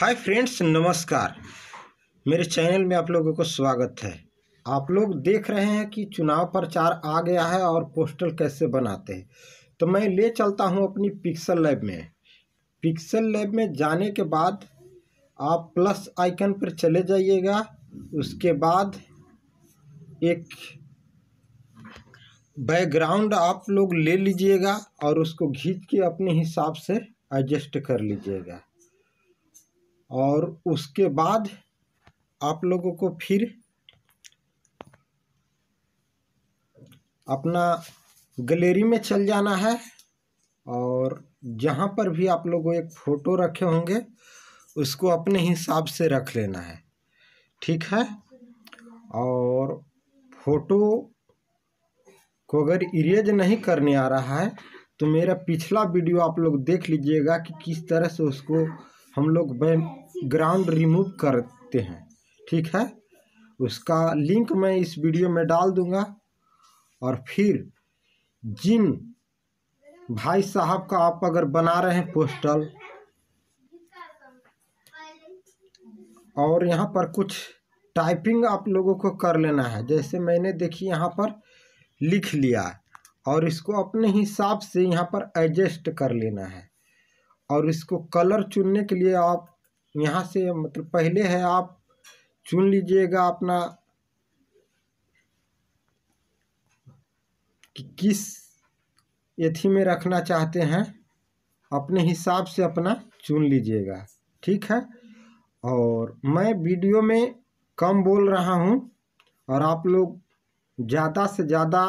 Hi friends नमस्कार। मेरे channel में आप लोगों को स्वागत है। आप लोग देख रहे हैं कि चुनाव प्रचार आ गया है और पोस्टर कैसे बनाते हैं। तो मैं ले चलता हूँ अपनी पिक्सल लैब में। पिक्सल लैब में जाने के बाद आप प्लस आइकन पर चले जाइएगा। उसके बाद एक बैकग्राउंड आप लोग ले लीजिएगा और उसको खींच के अपने हिसाब से एडजस्ट कर लीजिएगा। और उसके बाद आप लोगों को फिर अपना गैलरी में चल जाना है और जहाँ पर भी आप लोगों एक फ़ोटो रखे होंगे, उसको अपने हिसाब से रख लेना है। ठीक है? और फ़ोटो को अगर इरेज नहीं करने आ रहा है तो मेरा पिछला वीडियो आप लोग देख लीजिएगा कि किस तरह से उसको हम लोग बैकग्राउंड रिमूव करते हैं। ठीक है? उसका लिंक मैं इस वीडियो में डाल दूँगा। और फिर जिन भाई साहब का आप अगर बना रहे हैं पोस्टल, और यहाँ पर कुछ टाइपिंग आप लोगों को कर लेना है। जैसे मैंने देखी यहाँ पर लिख लिया और इसको अपने हिसाब से यहाँ पर एडजस्ट कर लेना है। और इसको कलर चुनने के लिए आप यहाँ से मतलब पहले है आप चुन लीजिएगा अपना कि किस एथी में रखना चाहते हैं, अपने हिसाब से अपना चुन लीजिएगा। ठीक है? और मैं वीडियो में कम बोल रहा हूँ और आप लोग ज़्यादा से ज़्यादा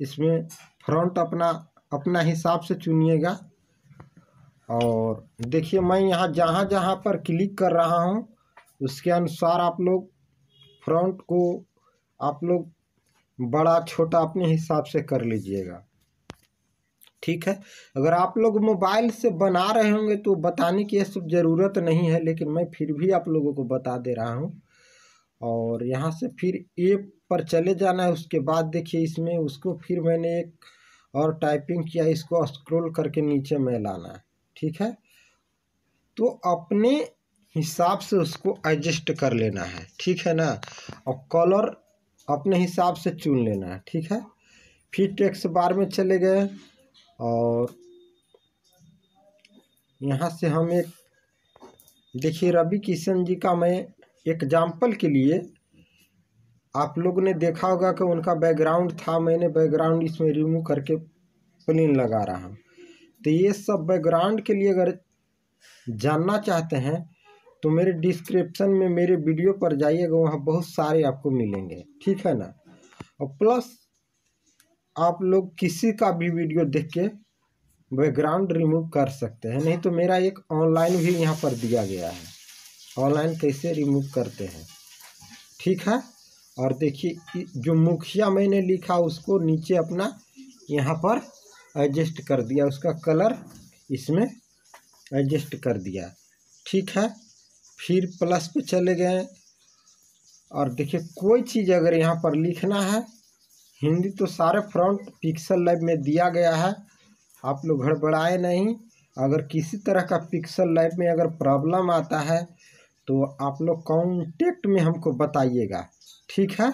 इसमें फ्रंट अपना अपना हिसाब से चुनिएगा। और देखिए, मैं यहाँ जहाँ जहाँ पर क्लिक कर रहा हूँ, उसके अनुसार आप लोग फ्रंट को आप लोग बड़ा, छोटा अपने हिसाब से कर लीजिएगा। ठीक है? अगर आप लोग मोबाइल से बना रहे होंगे तो बताने की सब ज़रूरत नहीं है, लेकिन मैं फिर भी आप लोगों को बता दे रहा हूँ। और यहाँ से फिर ए पर चले जाना है, उसके बाद देखिए इसमें उसको फिर मैंने एक और टाइपिंग किया, इसको स्क्रॉल करके नीचे में लाना है। ठीक है? तो अपने हिसाब से उसको एडजस्ट कर लेना है, ठीक है ना? और कलर अपने हिसाब से चुन लेना है, ठीक है? फिर टेक्स बार में चले गए और यहाँ से हम एक, देखिए रवि किशन जी का मैं एग्ज़ाम्पल के लिए आप लोग ने देखा होगा कि उनका बैकग्राउंड था, मैंने बैकग्राउंड इसमें रिमूव करके प्लेन लगा रहा हूँ। तो ये सब बैकग्राउंड के लिए अगर जानना चाहते हैं तो मेरे डिस्क्रिप्शन में मेरे वीडियो पर जाइएगा, वहाँ बहुत सारे आपको मिलेंगे। ठीक है ना? और प्लस आप लोग किसी का भी वीडियो देख के बैकग्राउंड रिमूव कर सकते हैं। नहीं तो मेरा एक ऑनलाइन भी यहाँ पर दिया गया है। ऑनलाइन कैसे रिमूव करते हैं? ठीक है? और देखिए, जो मुखिया मैंने लिखा, उसको नीचे अपना यहाँ पर एडजस्ट कर दिया उसका कलर, इसमें एडजस्ट कर दिया। ठीक है? फिर प्लस पे चले गए। और देखिए, कोई चीज़ अगर यहाँ पर लिखना है, हिंदी तो सारे फ्रंट पिक्सल लैब में दिया गया है। आप लोग गड़बड़ाए नहीं। अगर किसी तरह का पिक्सल लैब में अगर प्रॉब्लम आता है तो आप लोग कॉन्टेक्ट में हमको बताइएगा। ठीक है?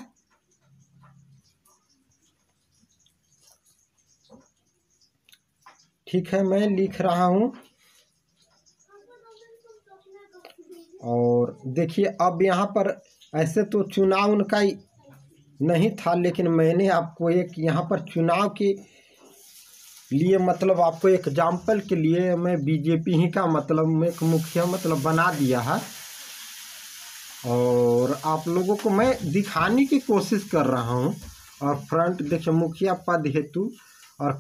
ठीक है, मैं लिख रहा हूँ। और देखिए, अब यहाँ पर ऐसे तो चुनाव उनका नहीं था, लेकिन मैंने आपको एक यहाँ पर चुनाव के लिए मतलब आपको एग्ज़ाम्पल के लिए मैं बीजेपी ही का मतलब एक मुखिया मतलब बना दिया है। और आप लोगों को मैं दिखाने की कोशिश कर रहा हूँ। और फ्रंट देखिए, मुखिया पद हेतु और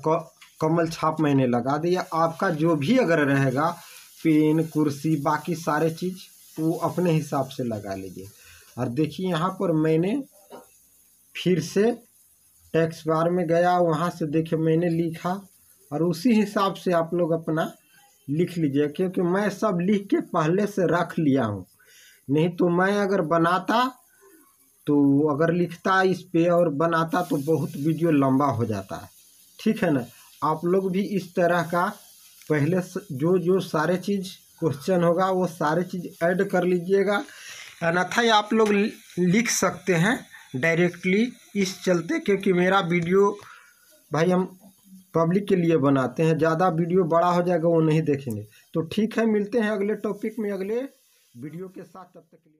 कमल छाप मैंने लगा दिया। आपका जो भी अगर रहेगा, पेन, कुर्सी, बाकी सारे चीज़, वो अपने हिसाब से लगा लीजिए। और देखिए यहाँ पर मैंने फिर से टैक्स बार में गया, वहाँ से देखिए मैंने लिखा। और उसी हिसाब से आप लोग अपना लिख लीजिए, क्योंकि मैं सब लिख के पहले से रख लिया हूँ। नहीं तो मैं अगर बनाता तो अगर लिखता इस पे और बनाता तो बहुत वीडियो लंबा हो जाता है। ठीक है ना? आप लोग भी इस तरह का पहले जो जो सारे चीज़ क्वेश्चन होगा, वो सारे चीज़ ऐड कर लीजिएगा। अन्यथा आप लोग लिख सकते हैं डायरेक्टली इस चलते, क्योंकि मेरा वीडियो भाई हम पब्लिक के लिए बनाते हैं। ज़्यादा वीडियो बड़ा हो जाएगा, वो नहीं देखेंगे। तो ठीक है, मिलते हैं अगले टॉपिक में अगले वीडियो के साथ। तब तक के लिए